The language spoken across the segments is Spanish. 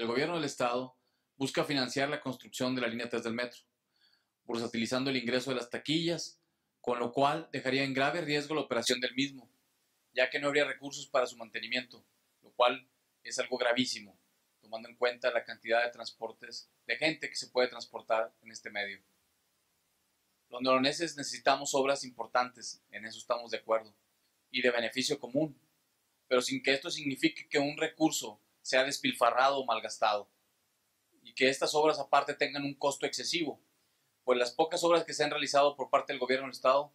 El gobierno del estado busca financiar la construcción de la línea 3 del metro, bursatilizando el ingreso de las taquillas, con lo cual dejaría en grave riesgo la operación del mismo, ya que no habría recursos para su mantenimiento, lo cual es algo gravísimo, tomando en cuenta la cantidad de transportes de gente que se puede transportar en este medio. Los neoloneses necesitamos obras importantes, en eso estamos de acuerdo, y de beneficio común, pero sin que esto signifique que un recurso sea despilfarrado o malgastado, y que estas obras aparte tengan un costo excesivo, pues las pocas obras que se han realizado por parte del gobierno del Estado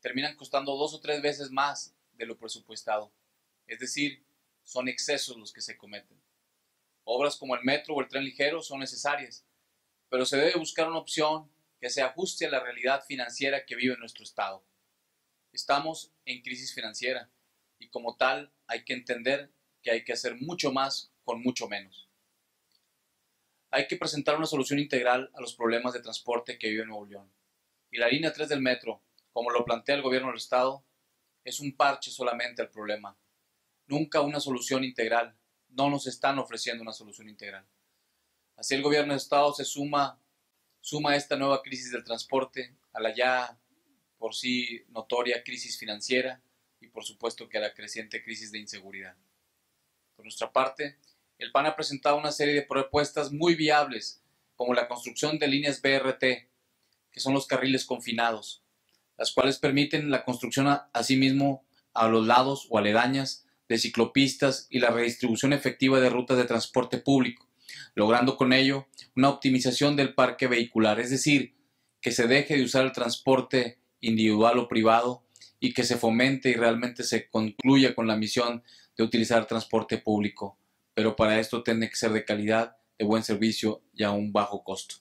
terminan costando dos o tres veces más de lo presupuestado, es decir, son excesos los que se cometen. Obras como el metro o el tren ligero son necesarias, pero se debe buscar una opción que se ajuste a la realidad financiera que vive nuestro Estado. Estamos en crisis financiera y como tal hay que entender que hay que hacer mucho más con mucho menos. Hay que presentar una solución integral a los problemas de transporte que vive Nuevo León. Y la línea 3 del metro, como lo plantea el gobierno del Estado, es un parche solamente al problema. Nunca una solución integral. No nos están ofreciendo una solución integral. Así el gobierno del Estado se suma, suma a esta nueva crisis del transporte, a la ya por sí notoria crisis financiera y por supuesto que a la creciente crisis de inseguridad. Por nuestra parte, el PAN ha presentado una serie de propuestas muy viables, como la construcción de líneas BRT, que son los carriles confinados, las cuales permiten la construcción asimismo a los lados o aledañas de ciclopistas y la redistribución efectiva de rutas de transporte público, logrando con ello una optimización del parque vehicular, es decir, que se deje de usar el transporte individual o privado y que se fomente y realmente se concluya con la misión de utilizar transporte público, pero para esto tiene que ser de calidad, de buen servicio y a un bajo costo.